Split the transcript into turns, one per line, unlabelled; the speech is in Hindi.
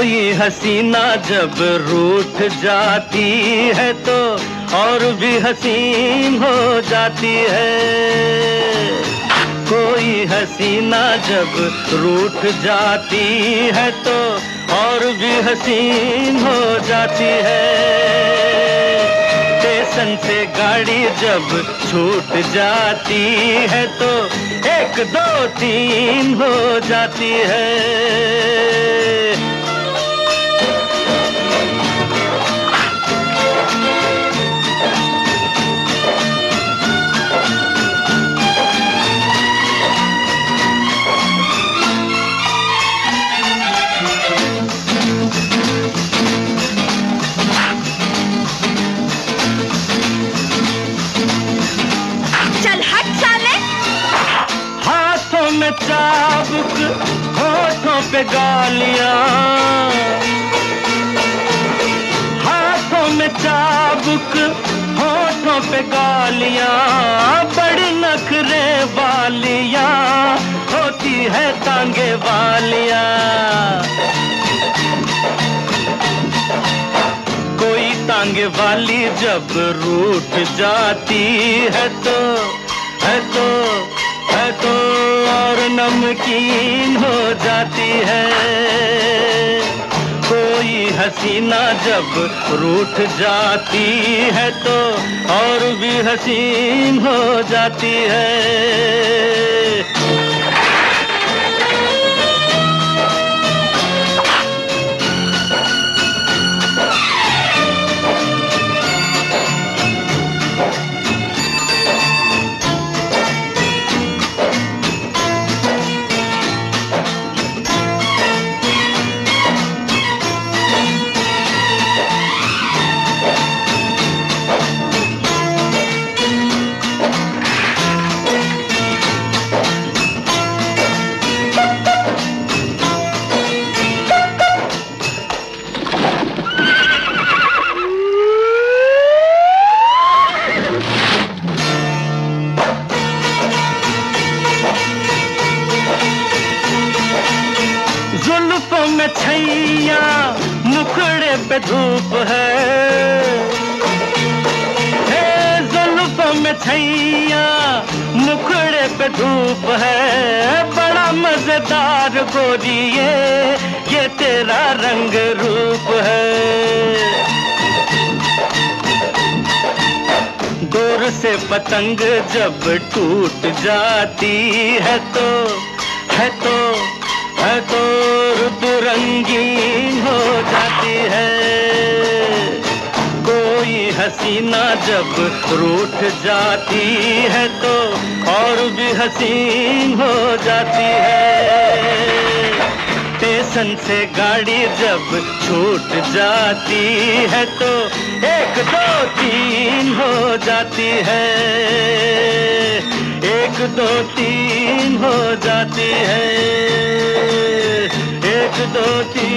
कोई हसीना जब रूठ जाती है तो और भी हसीन हो जाती है। कोई हसीना जब रूठ जाती है तो और भी हसीन हो जाती है। स्टेशन से गाड़ी जब छूट जाती है तो एक दो तीन हो जाती है। चाबुक होठों पे गालियाँ। हाथों में चाबुक, होठों पे गालियाँ। बड़ी नखरे वालियाँ, होती है तांगे वालियाँ। कोई तांगे वाली जब रूठ जाती है तो है तो है तो। नमकीन हो जाती है। कोई हसीना जब रूठ जाती है तो और भी हसीन हो जाती है। छैया, मुखड़े पे धूप है। हे जुल्फों में छैया, मुखड़े पे धूप है। बड़ा मज़ेदार गोरी ये ये तेरा रंग रूप है। दूर से पतंग जब टूट जाती है तो है तो है तो रंगीन हो जाती है। कोई हसीना जब रूठ जाती है तो और भी हसीन हो जाती है। स्टेशन से गाड़ी जब छूट जाती है तो एक दो तीन हो जाती है। एक दो तीन हो जाती है। एक दो तीन